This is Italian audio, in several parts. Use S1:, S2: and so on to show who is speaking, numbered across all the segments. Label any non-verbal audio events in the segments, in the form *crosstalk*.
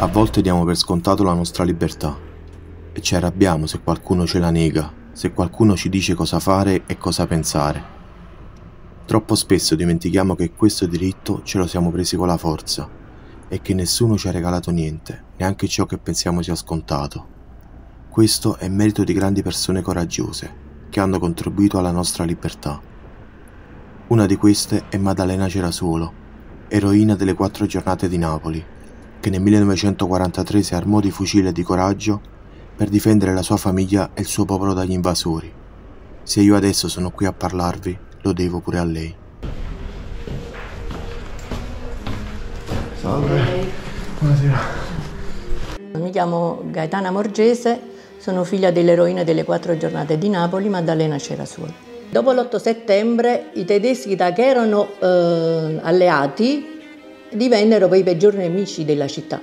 S1: A volte diamo per scontato la nostra libertà e ci arrabbiamo se qualcuno ce la nega, se qualcuno ci dice cosa fare e cosa pensare. Troppo spesso dimentichiamo che questo diritto ce lo siamo presi con la forza e che nessuno ci ha regalato niente, neanche ciò che pensiamo sia scontato. Questo è merito di grandi persone coraggiose che hanno contribuito alla nostra libertà. Una di queste è Maddalena Cerasuolo, eroina delle quattro giornate di Napoli, che nel 1943 si armò di fucile e di coraggio per difendere la sua famiglia e il suo popolo dagli invasori. Se io adesso sono qui a parlarvi, lo devo pure a lei.
S2: Salve. Buonasera.
S3: Mi chiamo Gaetana Morgese, sono figlia dell'eroina delle quattro giornate di Napoli, Maddalena Cerasuolo. Dopo l'8 settembre i tedeschi da che erano eh, alleati divennero poi i peggiori nemici della città.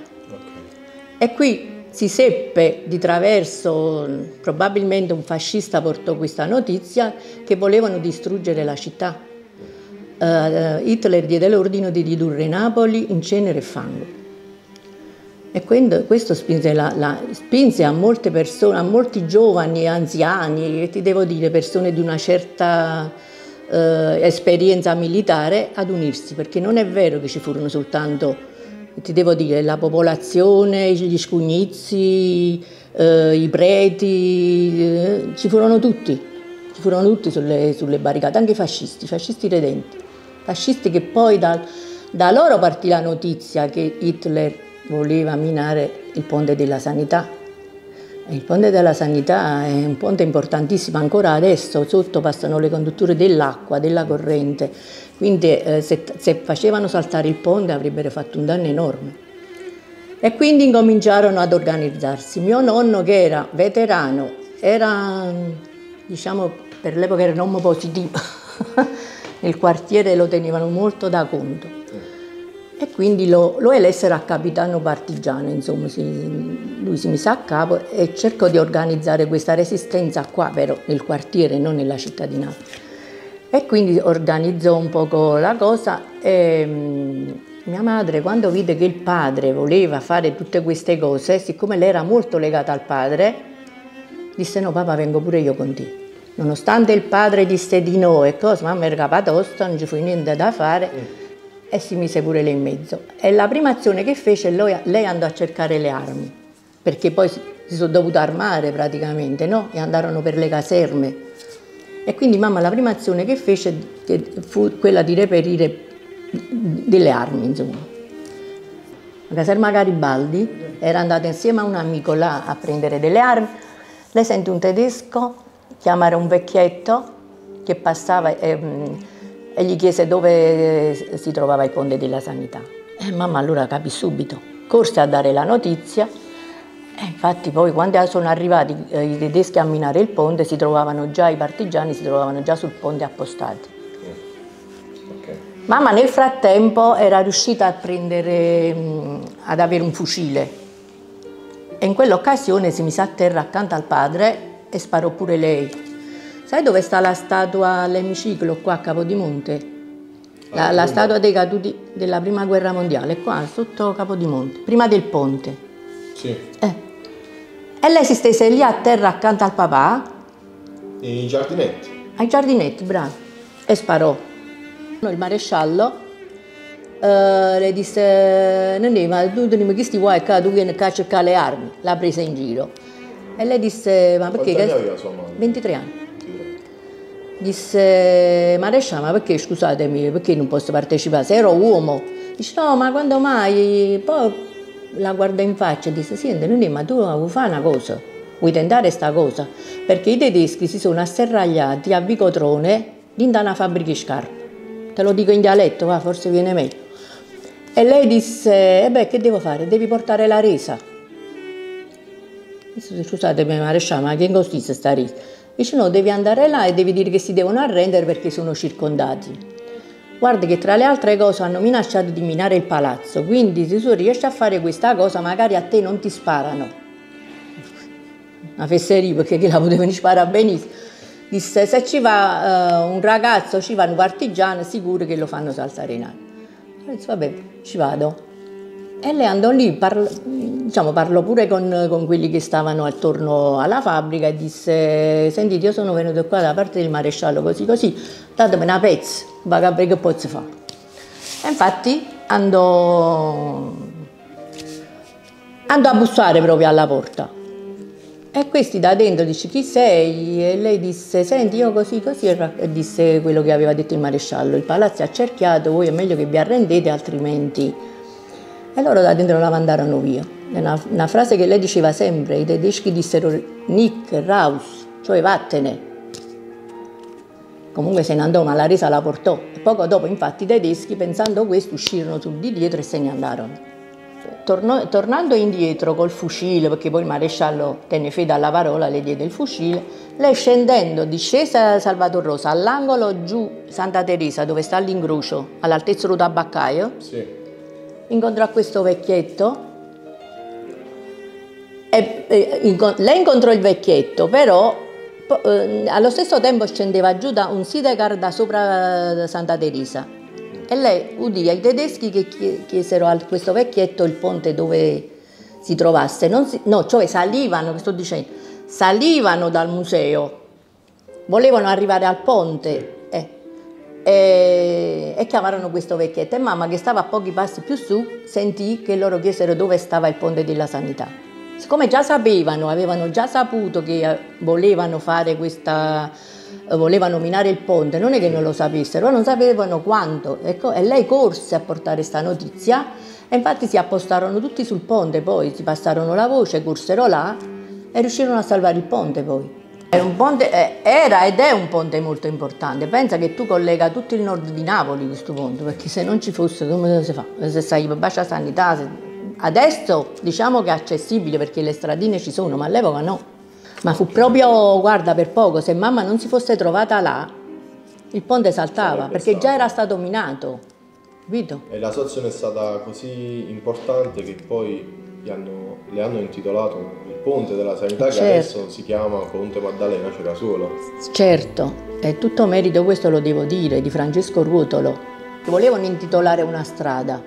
S3: E qui si seppe di traverso, probabilmente un fascista portò questa notizia, che volevano distruggere la città. Uh, Hitler diede l'ordine di ridurre Napoli in cenere e fango. E quindi questo spinse, la, la, spinse, a molte persone, a molti giovani, anziani, ti devo dire persone di una certa eh, esperienza militare ad unirsi, perché non è vero che ci furono soltanto, ti devo dire, la popolazione, gli scugnizi, eh, i preti, eh, ci furono tutti, ci furono tutti sulle, sulle, barricate, anche i fascisti, fascisti redenti, fascisti che poi da, da loro partì la notizia che Hitler voleva minare il ponte della sanità. Il ponte della sanità è un ponte importantissimo, ancora adesso sotto passano le condutture dell'acqua, della corrente, quindi eh, se, se facevano saltare il ponte avrebbero fatto un danno enorme. E quindi incominciarono ad organizzarsi. Mio nonno che era veterano, era, diciamo, per l'epoca era un uomo positivo, *laughs* nel quartiere lo tenevano molto da conto e quindi lo, lo elessero a capitano partigiano, insomma, si, lui si mise a capo e cercò di organizzare questa resistenza qua, però nel quartiere, non nella città di Napoli. E quindi organizzò un poco la cosa e mm, mia madre quando vide che il padre voleva fare tutte queste cose, siccome lei era molto legata al padre, disse no papà vengo pure io con te. Nonostante il padre disse di no e cose, mamma era capatosta, non ci fu niente da fare. E si mise pure lei in mezzo. E la prima azione che fece, lei andò a cercare le armi, perché poi si sono dovuti armare praticamente, no? E andarono per le caserme. E quindi mamma la prima azione che fece fu quella di reperire delle armi, insomma. La caserma Garibaldi era andata insieme a un amico là a prendere delle armi, lei sente un tedesco chiamare un vecchietto che passava... Eh, e gli chiese dove eh, si trovava il ponte della sanità. E mamma allora capì subito, corse a dare la notizia e infatti poi quando sono arrivati eh, i tedeschi a minare il ponte si trovavano già, i partigiani si trovavano già sul ponte appostati. Mamma nel frattempo era riuscita a prendere, ad avere un fucile e in quell'occasione si mise a terra accanto al padre e sparò pure lei. Sai dove sta la statua all'emiciclo qua a Capodimonte? La, la statua dei caduti della prima guerra mondiale, qua sotto Capodimonte, prima del ponte.
S2: Sì.
S3: Eh. E lei si stese lì a terra accanto al papà.
S2: I giardinetti.
S3: Ai giardinetti, bravo. E sparò. Il maresciallo eh, le disse, Nene, ma tu non mi sti vuoi qua, tu vieni a cercare le armi. L'ha presa in giro. E lei disse, ma perché?
S2: Madre?
S3: 23 anni disse Marescia ma perché scusatemi perché non posso partecipare? Se ero uomo. Dice no ma quando mai? Poi la guarda in faccia e disse senti ma tu vuoi fare una cosa? Vuoi tentare questa cosa? Perché i tedeschi si sono asserragliati a Vicotrone in una fabbrica di scarpe. Te lo dico in dialetto va forse viene meglio. E lei disse e beh che devo fare? Devi portare la resa. Scusatemi maresciallo ma che consiste sta resa Dice no, devi andare là e devi dire che si devono arrendere perché sono circondati. Guarda che tra le altre cose hanno minacciato di minare il palazzo, quindi se tu riesci a fare questa cosa magari a te non ti sparano. Una fesseria perché la potevano sparare benissimo. Disse se ci va uh, un ragazzo, ci va un partigiano, sicuro che lo fanno saltare in aria. Disse vabbè, ci vado. E lei andò lì, parla... diciamo, parlò pure con, con, quelli che stavano attorno alla fabbrica e disse, sentite io sono venuto qua da parte del maresciallo così così, datemi una pezza, che posso fare. E infatti andò, andò a bussare proprio alla porta. E questi da dentro dice chi sei? E lei disse senti io così così e disse quello che aveva detto il maresciallo, il palazzo è accerchiato, voi è meglio che vi arrendete altrimenti... E loro da dentro la mandarono via. È una, una frase che lei diceva sempre, i tedeschi dissero Nick, raus, cioè vattene. Comunque se ne andò, ma la resa la portò. E poco dopo infatti i tedeschi pensando questo uscirono su di dietro e se ne andarono. Torno, tornando indietro col fucile, perché poi il maresciallo tenne fede alla parola, le diede il fucile, lei scendendo, discesa da Salvator Rosa, all'angolo giù Santa Teresa, dove sta l'incrocio, all'altezza del tabaccaio, sì. incontrò questo vecchietto. E, e, inco- lei incontrò il vecchietto, però eh, allo stesso tempo scendeva giù da un sidecar da sopra Santa Teresa. E lei udì ai tedeschi che chiesero a questo vecchietto il ponte dove si trovasse, si, no, cioè salivano, sto dicendo, salivano dal museo, volevano arrivare al ponte eh, e, e chiamarono questo vecchietto. E mamma che stava a pochi passi più su sentì che loro chiesero dove stava il ponte della sanità. Siccome già sapevano, avevano già saputo che eh, volevano fare questa voleva nominare il ponte, non è che non lo sapessero, non sapevano quanto. Ecco, e lei corse a portare questa notizia e infatti si appostarono tutti sul ponte, poi si passarono la voce, corsero là e riuscirono a salvare il ponte poi. Ponte, eh, era ed è un ponte molto importante. Pensa che tu collega tutto il nord di Napoli questo ponte, perché se non ci fosse come si fa? Se sai bacia sanità, se... adesso diciamo che è accessibile perché le stradine ci sono, ma all'epoca no. Ma fu proprio, guarda, per poco, se mamma non si fosse trovata là, il ponte saltava, perché stato. già era stato minato, capito?
S2: E la situazione è stata così importante che poi hanno, le hanno intitolato il ponte della sanità certo. che adesso si chiama Ponte Maddalena Cerasuolo.
S3: Certo, è tutto merito, questo lo devo dire, di Francesco Ruotolo. Volevano intitolare una strada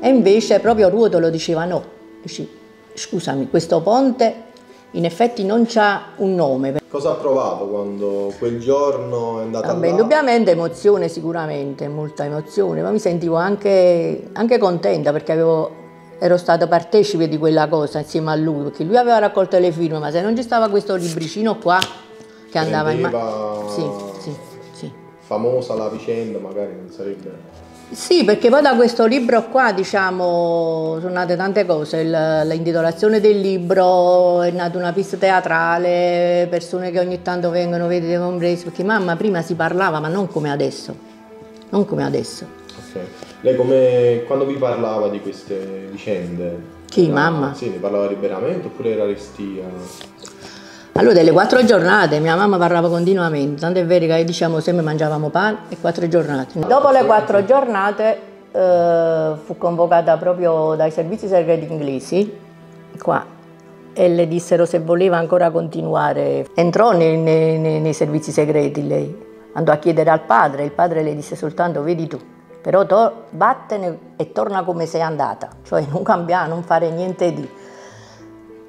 S3: e invece proprio Ruotolo diceva no, dici, scusami, questo ponte in effetti non c'ha un nome.
S2: Cosa ha provato quando quel giorno è andata
S3: Vabbè, là? Indubbiamente emozione sicuramente, molta emozione, ma mi sentivo anche, anche contenta perché avevo, ero stata partecipe di quella cosa insieme a lui, perché lui aveva raccolto le firme, ma se non ci stava questo libricino qua che andava in
S2: mano... Sì, sì, sì. Famosa la vicenda magari non sarebbe...
S3: Sì, perché poi da questo libro qua, diciamo, sono nate tante cose. l'intitolazione del libro, è nata una pista teatrale, persone che ogni tanto vengono, vedete, compresi, perché mamma prima si parlava, ma non come adesso. Non come adesso.
S2: Ok. Lei come, quando vi parlava di queste vicende?
S3: Chi, era, mamma?
S2: Sì, ne parlava liberamente oppure era restia?
S3: Allora, delle quattro giornate mia mamma parlava continuamente, tanto è vero che diciamo sempre mangiavamo pane e quattro giornate. Dopo le quattro giornate eh, fu convocata proprio dai servizi segreti inglesi qua e le dissero se voleva ancora continuare. Entrò nei, nei, nei servizi segreti lei, andò a chiedere al padre, il padre le disse soltanto vedi tu, però to, vattene e torna come sei andata, cioè non cambiare, non fare niente di...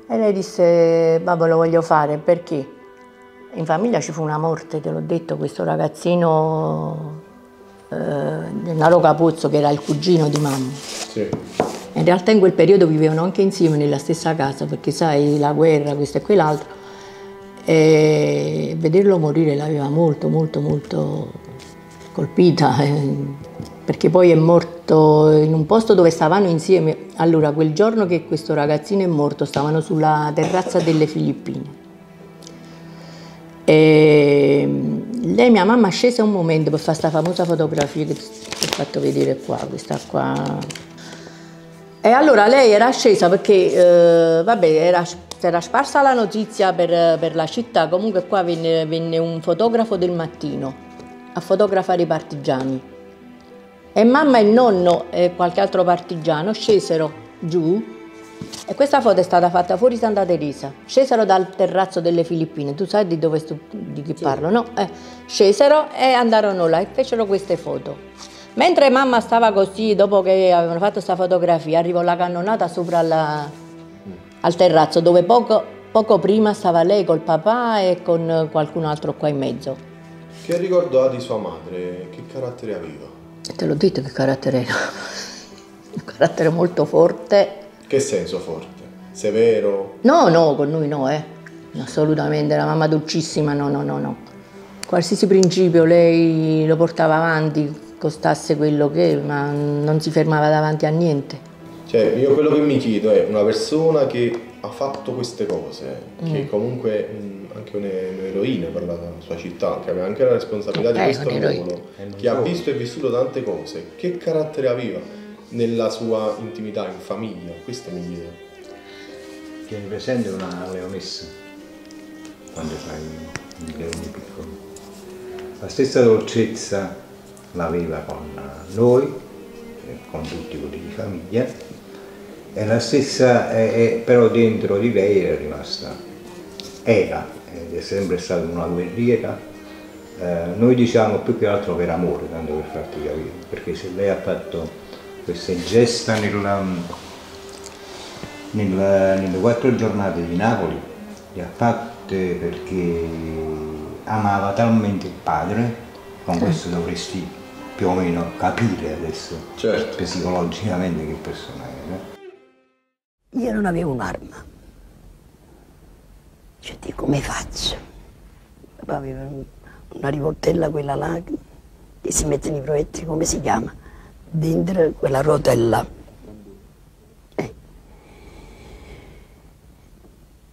S3: E lei disse, babbo lo voglio fare perché? In famiglia ci fu una morte, te l'ho detto, questo ragazzino eh, Naro Capuzzo che era il cugino di mamma. Sì. In realtà in quel periodo vivevano anche insieme nella stessa casa perché sai la guerra, questo e quell'altro. E vederlo morire l'aveva molto, molto, molto colpita. Eh perché poi è morto in un posto dove stavano insieme. Allora, quel giorno che questo ragazzino è morto, stavano sulla terrazza delle Filippine. E lei, mia mamma, scese un momento per fare questa famosa fotografia che ti ho fatto vedere qua, questa qua. E allora lei era scesa perché, eh, vabbè, era, era, sparsa la notizia per, per, la città, comunque qua venne, venne un fotografo del mattino a fotografare i partigiani e mamma e nonno e qualche altro partigiano scesero giù e questa foto è stata fatta fuori Santa Teresa. Scesero dal terrazzo delle Filippine, tu sai di dove stu- di chi sì. parlo, no? Eh, scesero e andarono là e fecero queste foto. Mentre mamma stava così, dopo che avevano fatto questa fotografia, arrivò la cannonata sopra la, al terrazzo dove poco, poco prima stava lei col papà e con qualcun altro qua in mezzo.
S2: Che ricordo ha di sua madre? Che carattere aveva?
S3: Te l'ho detto che carattere era. Un carattere molto forte.
S2: Che senso forte? Severo?
S3: No, no, con noi no, eh. Assolutamente, la mamma dolcissima, no, no, no, no. Qualsiasi principio lei lo portava avanti, costasse quello che, ma non si fermava davanti a niente.
S2: Cioè, io quello che mi chiedo è una persona che ha fatto queste cose, mm. che comunque è anche un'eroina per la sua città, che aveva anche la responsabilità di eh, questo ruolo, che ha visto e vissuto tante cose, che carattere aveva nella sua intimità, in famiglia? Questo mi chiedo.
S4: Tieni presente una leonessa quando fai i leoni piccoli. La stessa dolcezza l'aveva con noi, con tutti quelli di famiglia, e la stessa, eh, però dentro di lei era rimasta, era, ed è sempre stata una guerriera, eh, noi diciamo più che altro per amore, tanto per farti capire, perché se lei ha fatto queste gesta nella, nella, nelle quattro giornate di Napoli, le ha fatte perché amava talmente il padre, con questo dovresti più o meno capire adesso certo. psicologicamente che persona era.
S5: Io non avevo un'arma. Cioè, dico, come faccio? Papà aveva una rivoltella, quella là, che si mettono i proiettili, come si chiama? Dentro quella rotella. Eh.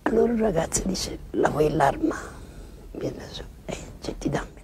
S5: Allora il ragazzo dice, la vuoi l'arma? Viene su, eh, cioè, ti dammi